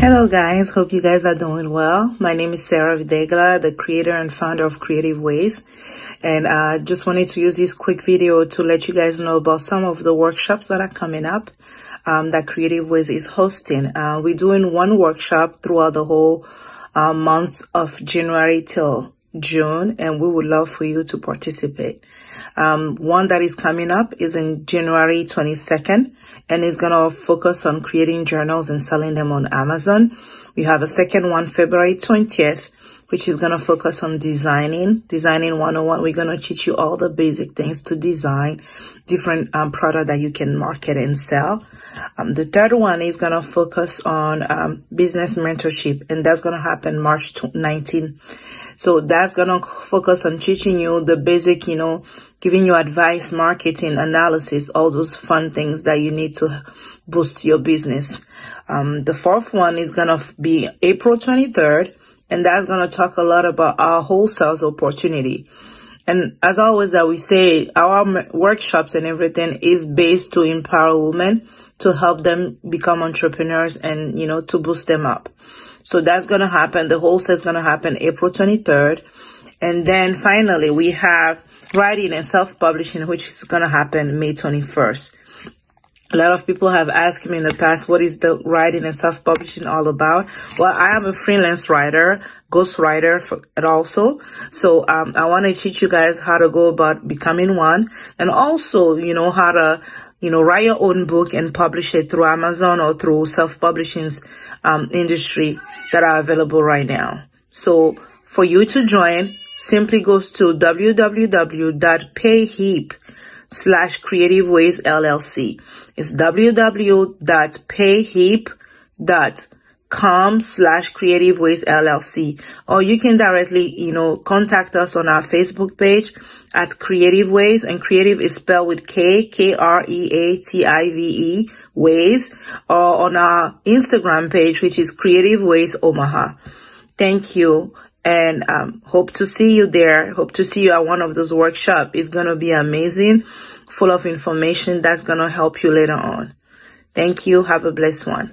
Hello guys, hope you guys are doing well. My name is Sarah Videgla, the creator and founder of Kreative Ways. And I uh, just wanted to use this quick video to let you guys know about some of the workshops that are coming up um, that Kreative Ways is hosting. Uh, we're doing one workshop throughout the whole uh, month of January till June, and we would love for you to participate. Um, one that is coming up is in January 22nd and is going to focus on creating journals and selling them on Amazon. We have a second one February 20th, which is going to focus on designing, designing 101. We're going to teach you all the basic things to design different um, product that you can market and sell. Um, the third one is going to focus on um, business mentorship, and that's going to happen March 19. So that's to focus on teaching you the basic, you know, giving you advice, marketing, analysis, all those fun things that you need to boost your business. Um, the fourth one is to be April 23rd, and that's to talk a lot about our wholesale opportunity. And as always that we say, our workshops and everything is based to empower women to help them become entrepreneurs and, you know, to boost them up. So that's going to happen. The wholesale is going to happen April 23rd. And then finally, we have writing and self-publishing, which is going to happen May 21st. A lot of people have asked me in the past, what is the writing and self-publishing all about? Well, I am a freelance writer, ghostwriter for it also. So, um, I want to teach you guys how to go about becoming one and also, you know, how to, you know, write your own book and publish it through Amazon or through self-publishing's, um, industry that are available right now. So for you to join, simply goes to www.payhip slash Kreative Ways LLC. It's www.payhip.com slash Kreative Ways LLC. Or you can directly, you know, contact us on our Facebook page at Kreative Ways and creative is spelled with K, K-R-E-A-T-I-V-E ways or on our Instagram page, which is Kreative Ways Omaha. Thank you and um, hope to see you there. Hope to see you at one of those workshops. It's going to be amazing, full of information that's going to help you later on. Thank you. Have a blessed one.